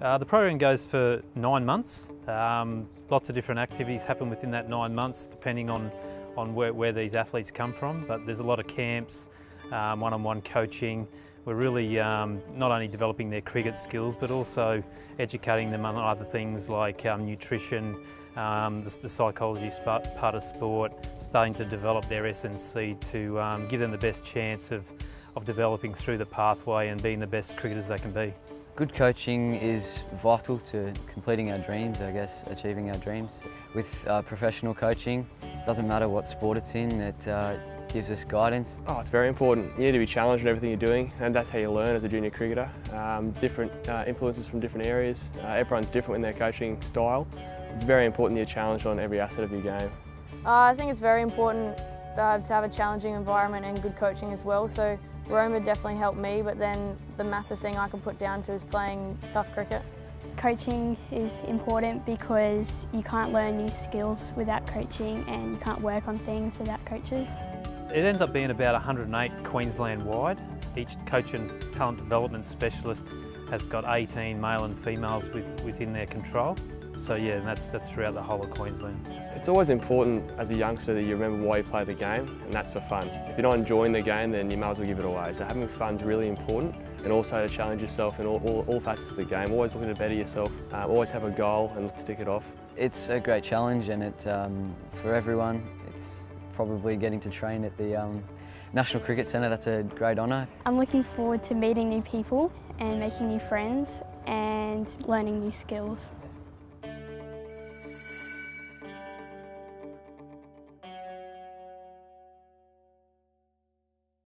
Uh, the program goes for nine months. Um, lots of different activities happen within that nine months depending on, on where, where these athletes come from, but there's a lot of camps, um, one-on-one coaching. We're really um, not only developing their cricket skills but also educating them on other things like um, nutrition, um, the, the, psychology part of sport, starting to develop their SNC to um, give them the best chance of, of developing through the pathway and being the best cricketers they can be. Good coaching is vital to completing our dreams, I guess, achieving our dreams. With uh, professional coaching, doesn't matter what sport it's in, it uh, gives us guidance. Oh, it's very important. You need to be challenged in everything you're doing and that's how you learn as a junior cricketer. Um, different uh, influences from different areas. Uh, everyone's different in their coaching style. It's very important you're challenged on every asset of your game. Uh, I think it's very important uh, to have a challenging environment and good coaching as well. So Roma definitely helped me, but then the massive thing I can put down to is playing tough cricket. Coaching is important because you can't learn new skills without coaching and you can't work on things without coaches. It ends up being about 108 Queensland wide. Each coach and talent development specialist has got 18 male and females with, within their control. So yeah, and that's, that's throughout the whole of Queensland. It's always important as a youngster that you remember why you play the game, and that's for fun. If you're not enjoying the game, then you might as well give it away. So having fun is really important, and also to challenge yourself in all, all, all facets of the game. Always looking to better yourself, uh, always have a goal and stick it off. It's a great challenge, and it um, for everyone, it's probably getting to train at the um, National Cricket Centre, that's a great honour. I'm looking forward to meeting new people and making new friends and learning new skills.